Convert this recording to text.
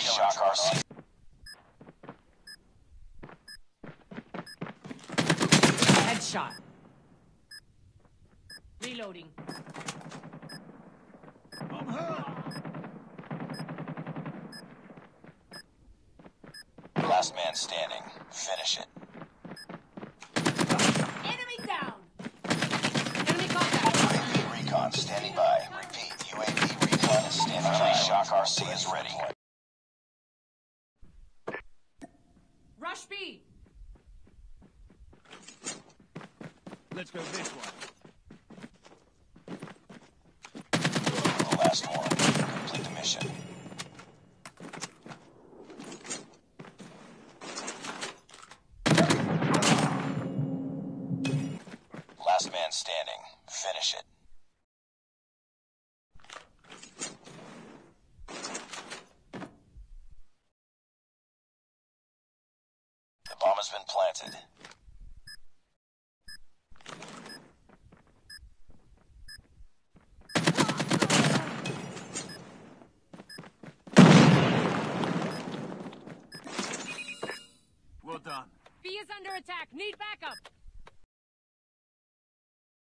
shock RC. Headshot. Reloading. Last man standing. Finish it. Enemy down. Enemy contact. UAV recon standing by. Repeat, UAV recon is standing by. Shock RC is ready. Rush B. Let's go this way. Last one. Complete the mission. Last man standing. Finish it. Bomb has been planted. Well done. B is under attack. Need backup.